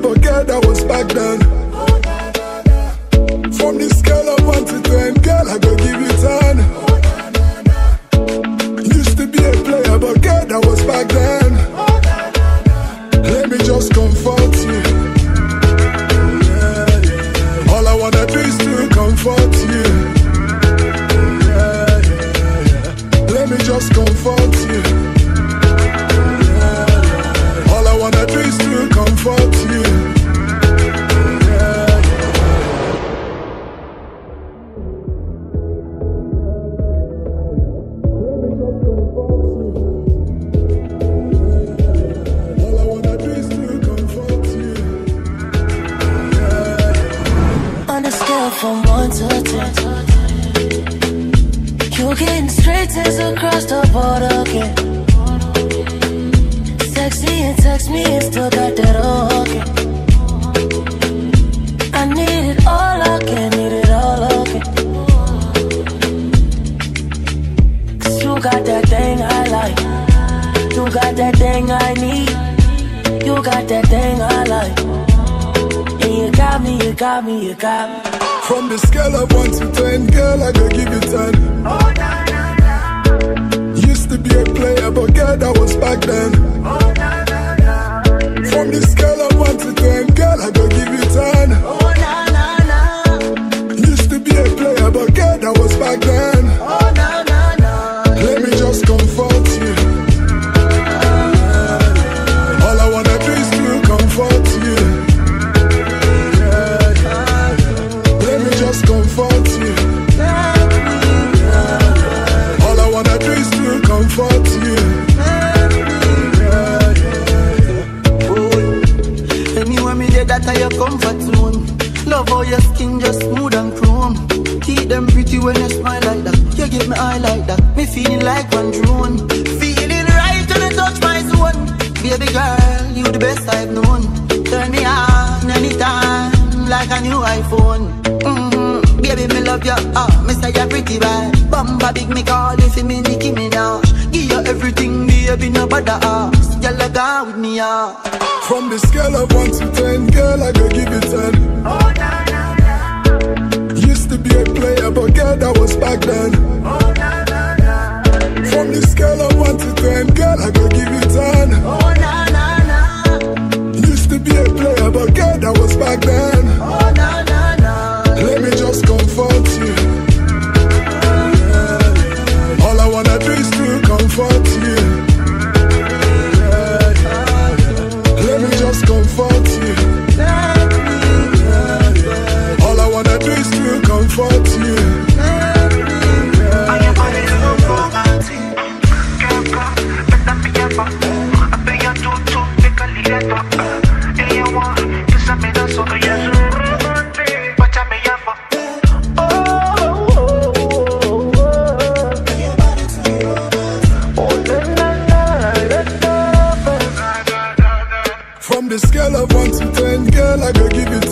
never girl that was back then. From the scale of 1 to 10, girl, I go give you time. One to ten. You getting straight text across the border again. Sexy and text me and still got that okay. I need it all again, need it all again. Cause you got that thing I like. You got that thing I need. You got that thing I like. And you got me, you got me, you got me. From the scale of 1 to your skin just smooth and chrome. Keep them pretty when you smile like that. You give me eye like that. Me feeling like one drone. Feeling right when you touch my zone. Baby girl, you the best I've known. Turn me on anytime, like a new iPhone. Mm-hmm. Baby, me love you, ah, me say you're pretty bad. Bamba big, me call you for me, Nicki Minaj. Give you everything, baby, no bother ask. You're like with me, ah. From the scale of 1 to 10, girl, I go give you 10. give you ten. Oh na na na. Used to be a player, but girl, that was back then. Oh na na na. Let me just comfort you. Yeah. All I wanna do is to comfort you. Yeah. Let me just comfort you. I go give it